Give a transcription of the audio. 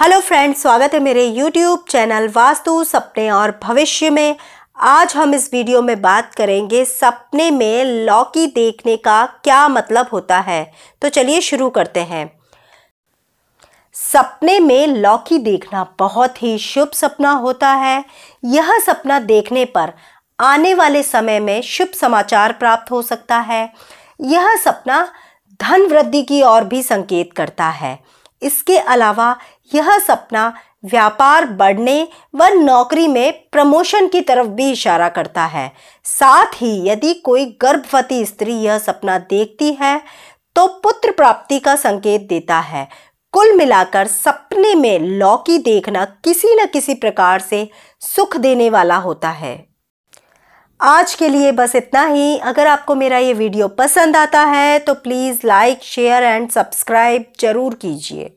Hello friends स्वागत है मेरे यूट्यूब चैनल वास्तु सपने और भविष्य में। आज हम इस वीडियो में बात करेंगे सपने में लौकी देखने का क्या मतलब होता है। तो चलिए शुरू करते हैं। सपने में लौकी देखना बहुत ही शुभ सपना होता है। यह सपना देखने पर आने वाले समय में शुभ समाचार प्राप्त हो सकता है। यह सपना धन वृद्धि की ओर भी संकेत करता है। इसके अलावा यह सपना व्यापार बढ़ने व नौकरी में प्रमोशन की तरफ़ भी इशारा करता है। साथ ही यदि कोई गर्भवती स्त्री यह सपना देखती है तो पुत्र प्राप्ति का संकेत देता है। कुल मिलाकर सपने में लौकी देखना किसी न किसी प्रकार से सुख देने वाला होता है। आज के लिए बस इतना ही। अगर आपको मेरा ये वीडियो पसंद आता है तो please like, share and subscribe ज़रूर कीजिए।